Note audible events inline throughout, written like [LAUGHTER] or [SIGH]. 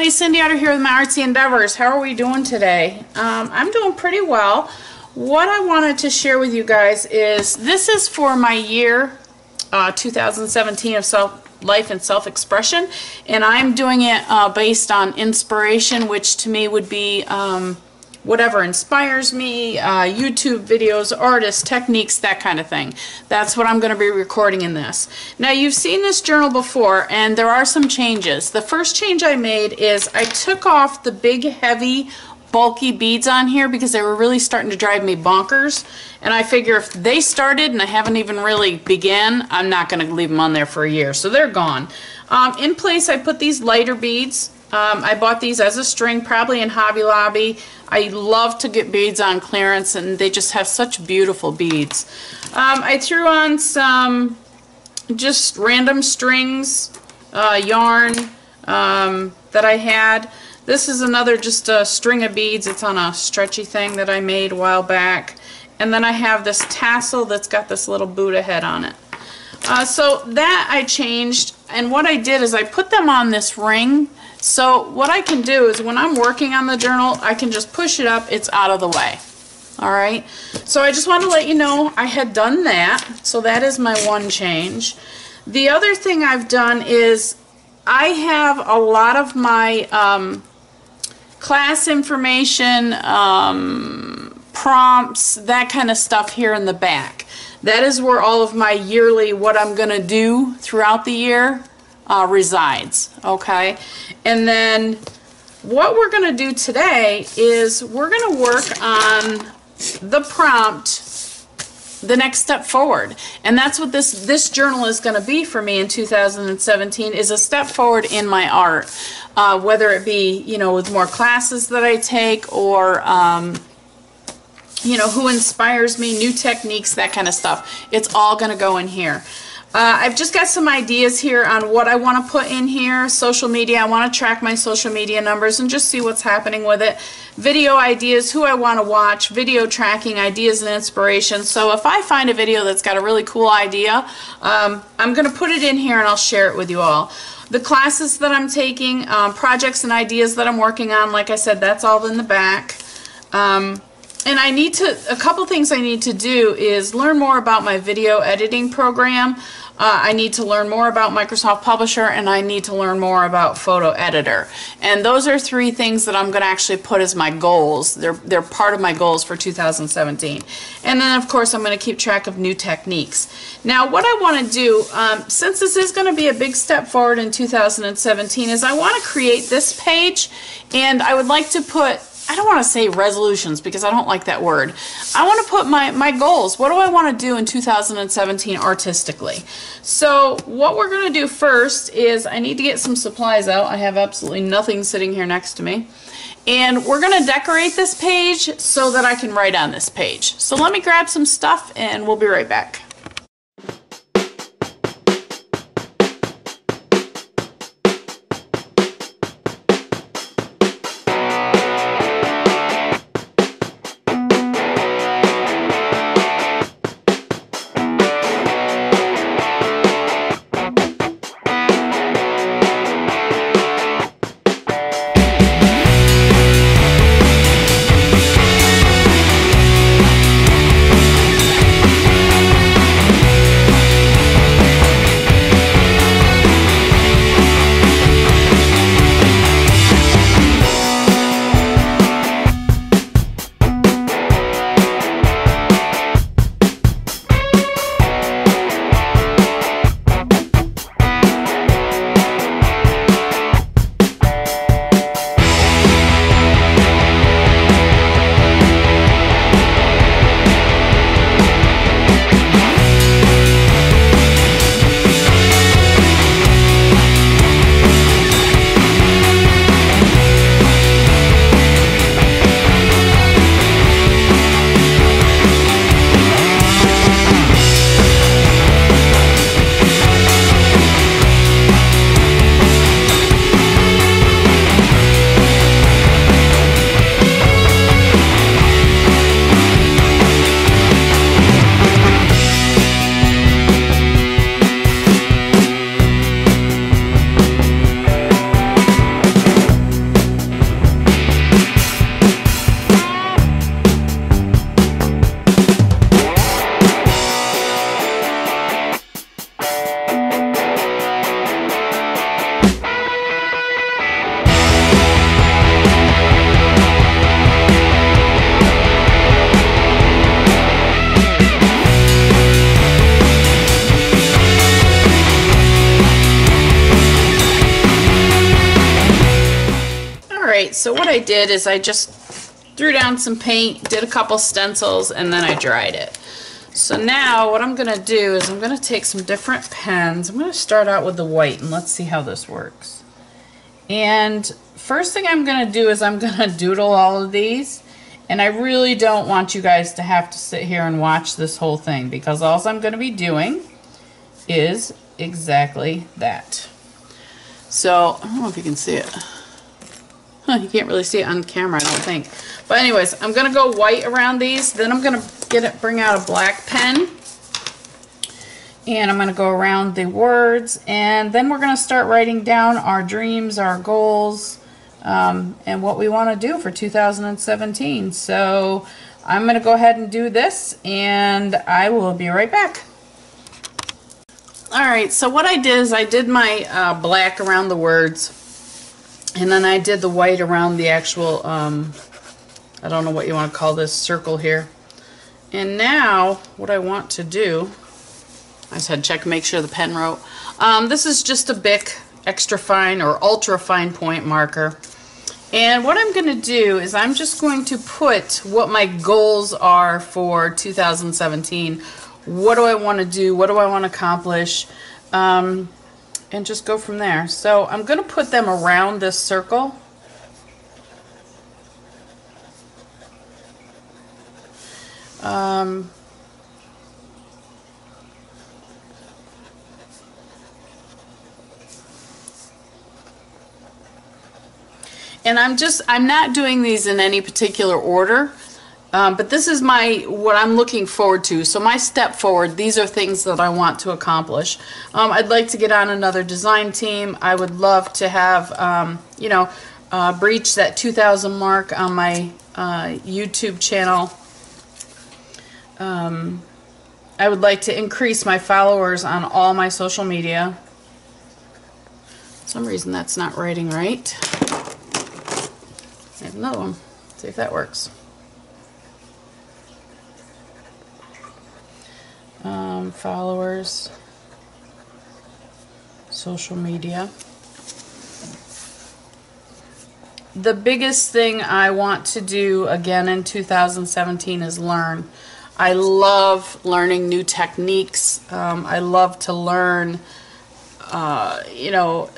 everybody, Cindy Utter here with my Artsy Endeavors. How are we doing today? Um, I'm doing pretty well. What I wanted to share with you guys is this is for my year uh, 2017 of self life and self-expression and I'm doing it uh, based on inspiration which to me would be um, whatever inspires me, uh, YouTube videos, artists, techniques, that kind of thing. That's what I'm going to be recording in this. Now you've seen this journal before and there are some changes. The first change I made is I took off the big heavy bulky beads on here because they were really starting to drive me bonkers and I figure if they started and I haven't even really began I'm not going to leave them on there for a year so they're gone. Um, in place I put these lighter beads um, I bought these as a string, probably in Hobby Lobby. I love to get beads on clearance, and they just have such beautiful beads. Um, I threw on some just random strings, uh, yarn um, that I had. This is another just a string of beads. It's on a stretchy thing that I made a while back. And then I have this tassel that's got this little Buddha head on it. Uh, so that I changed, and what I did is I put them on this ring so what I can do is when I'm working on the journal, I can just push it up, it's out of the way. All right, so I just want to let you know I had done that. So that is my one change. The other thing I've done is I have a lot of my um, class information, um, prompts, that kind of stuff here in the back. That is where all of my yearly, what I'm going to do throughout the year uh, resides, okay? And then what we're going to do today is we're going to work on the prompt the next step forward. And that's what this this journal is going to be for me in 2017 is a step forward in my art. Uh, whether it be you know with more classes that I take or um, you know who inspires me new techniques that kind of stuff. It's all going to go in here uh, I've just got some ideas here on what I want to put in here. Social media, I want to track my social media numbers and just see what's happening with it. Video ideas, who I want to watch, video tracking, ideas and inspiration. So if I find a video that's got a really cool idea, um, I'm going to put it in here and I'll share it with you all. The classes that I'm taking, um, projects and ideas that I'm working on, like I said, that's all in the back. Um, and I need to, a couple things I need to do is learn more about my video editing program. Uh, I need to learn more about Microsoft Publisher and I need to learn more about Photo Editor. And those are three things that I'm going to actually put as my goals. They're, they're part of my goals for 2017. And then of course I'm going to keep track of new techniques. Now what I want to do, um, since this is going to be a big step forward in 2017, is I want to create this page and I would like to put I don't want to say resolutions because I don't like that word. I want to put my, my goals. What do I want to do in 2017 artistically? So what we're going to do first is I need to get some supplies out. I have absolutely nothing sitting here next to me. And we're going to decorate this page so that I can write on this page. So let me grab some stuff and we'll be right back. So what I did is I just threw down some paint, did a couple stencils, and then I dried it. So now what I'm going to do is I'm going to take some different pens. I'm going to start out with the white and let's see how this works. And first thing I'm going to do is I'm going [LAUGHS] to doodle all of these. And I really don't want you guys to have to sit here and watch this whole thing because all I'm going to be doing is exactly that. So, I don't know if you can see it. [LAUGHS] You can't really see it on camera, I don't think. But anyways, I'm going to go white around these. Then I'm going to get it, bring out a black pen. And I'm going to go around the words. And then we're going to start writing down our dreams, our goals, um, and what we want to do for 2017. So I'm going to go ahead and do this. And I will be right back. Alright, so what I did is I did my uh, black around the words. And then I did the white around the actual, um, I don't know what you want to call this circle here. And now, what I want to do, I said check make sure the pen wrote. Um, this is just a Bic extra fine or ultra fine point marker. And what I'm going to do is I'm just going to put what my goals are for 2017. What do I want to do? What do I want to accomplish? Um, and just go from there. So I'm going to put them around this circle. Um, and I'm just, I'm not doing these in any particular order. Um, but this is my what I'm looking forward to. So my step forward, these are things that I want to accomplish. Um, I'd like to get on another design team. I would love to have, um, you know, uh, breach that 2,000 mark on my uh, YouTube channel. Um, I would like to increase my followers on all my social media. For some reason that's not writing right. I have another one. See if that works. Um, followers, social media. The biggest thing I want to do again in 2017 is learn. I love learning new techniques. Um, I love to learn, uh, you know,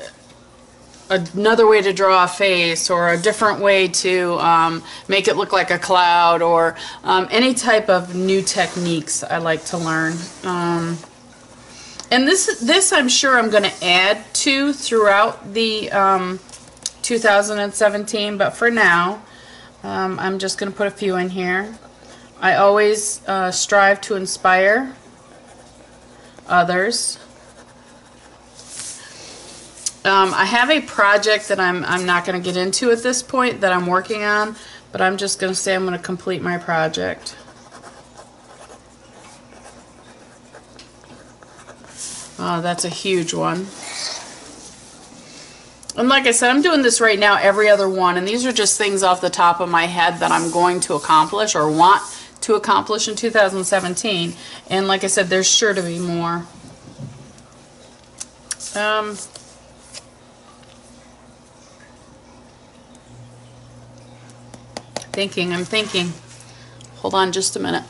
another way to draw a face or a different way to um, make it look like a cloud or um, any type of new techniques I like to learn. Um, and this, this I'm sure I'm going to add to throughout the um, 2017, but for now, um, I'm just going to put a few in here. I always uh, strive to inspire others. Um, I have a project that I'm, I'm not going to get into at this point that I'm working on, but I'm just going to say I'm going to complete my project. Oh, that's a huge one. And like I said, I'm doing this right now every other one, and these are just things off the top of my head that I'm going to accomplish or want to accomplish in 2017. And like I said, there's sure to be more. Um, thinking, I'm thinking. Hold on just a minute.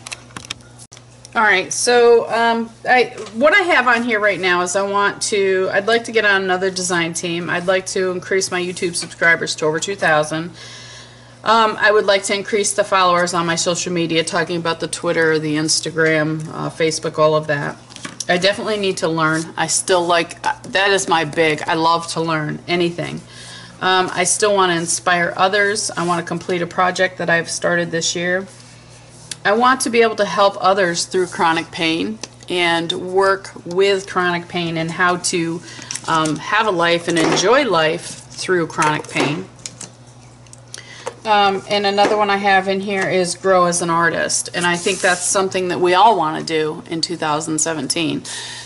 All right, so um, I, what I have on here right now is I want to, I'd like to get on another design team. I'd like to increase my YouTube subscribers to over 2,000. Um, I would like to increase the followers on my social media, talking about the Twitter, the Instagram, uh, Facebook, all of that. I definitely need to learn. I still like, that is my big, I love to learn anything. Um, I still want to inspire others. I want to complete a project that I've started this year. I want to be able to help others through chronic pain and work with chronic pain and how to um, have a life and enjoy life through chronic pain. Um, and another one I have in here is grow as an artist. And I think that's something that we all want to do in 2017.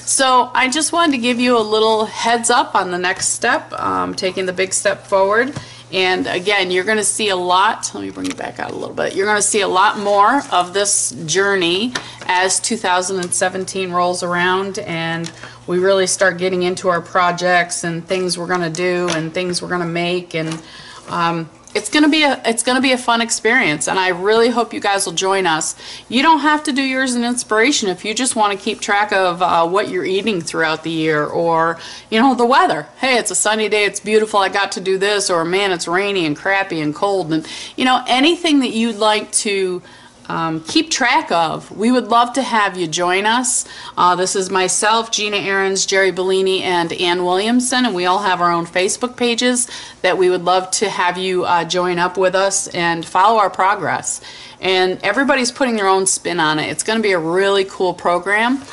So I just wanted to give you a little heads up on the next step, um, taking the big step forward. And again, you're going to see a lot, let me bring it back out a little bit, you're going to see a lot more of this journey as 2017 rolls around and we really start getting into our projects and things we're going to do and things we're going to make and um, it's gonna be a it's gonna be a fun experience and I really hope you guys will join us. You don't have to do yours in inspiration if you just want to keep track of uh, what you're eating throughout the year or you know the weather. Hey, it's a sunny day, it's beautiful, I got to do this or man, it's rainy and crappy and cold and you know anything that you'd like to um, keep track of. We would love to have you join us. Uh, this is myself, Gina Ahrens, Jerry Bellini, and Ann Williamson, and we all have our own Facebook pages that we would love to have you uh, join up with us and follow our progress. And everybody's putting their own spin on it. It's going to be a really cool program.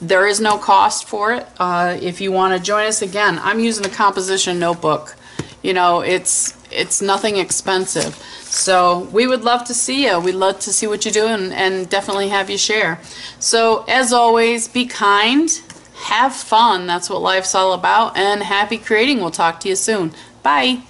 There is no cost for it. Uh, if you want to join us again, I'm using a composition notebook. You know, it's it's nothing expensive. So we would love to see you. We'd love to see what you do and, and definitely have you share. So as always, be kind, have fun. That's what life's all about. And happy creating. We'll talk to you soon. Bye.